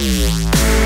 Yeah.